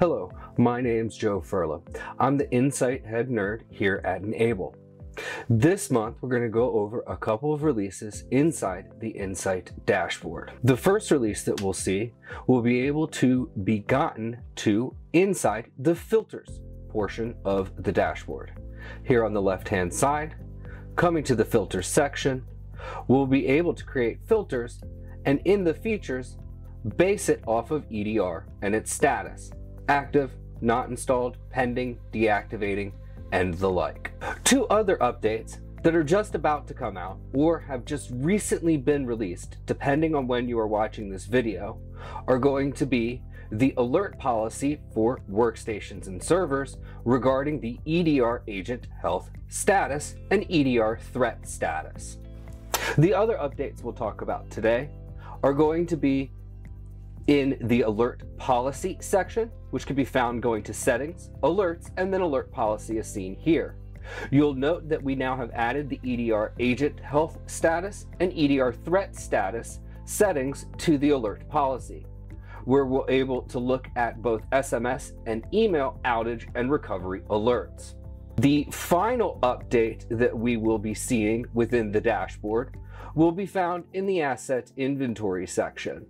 Hello, my name's Joe Ferla. I'm the N-sight Head Nerd here at N-able. This month, we're going to go over a couple of releases inside the N-sight dashboard. The first release that we'll see will be able to be gotten to inside the filters portion of the dashboard. Here on the left-hand side, coming to the filters section, we'll be able to create filters and in the features, base it off of EDR and its status active, not installed, pending, deactivating, and the like. Two other updates that are just about to come out or have just recently been released, depending on when you are watching this video, are going to be the alert policy for workstations and servers regarding the EDR agent health status and EDR threat status. The other updates we'll talk about today are going to be in the alert policy section, which can be found going to settings, alerts, and then alert policy is seen here. You'll note that we now have added the EDR agent health status and EDR threat status settings to the alert policy, where we're able to look at both SMS and email outage and recovery alerts. The final update that we will be seeing within the dashboard will be found in the asset inventory section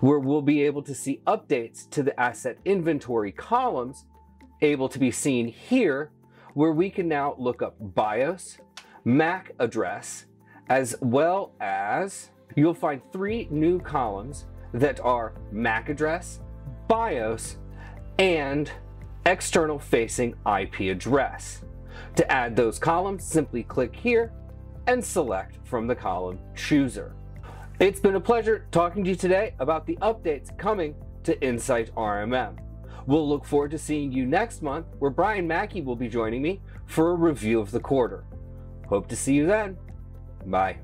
where we'll be able to see updates to the asset inventory columns able to be seen here, where we can now look up BIOS, MAC address, as well as you'll find three new columns that are MAC address, BIOS, and external facing IP address. To add those columns, simply click here and select from the column chooser. It's been a pleasure talking to you today about the updates coming to N-sight RMM. We'll look forward to seeing you next month where Brian Mackey will be joining me for a review of the quarter. Hope to see you then. Bye.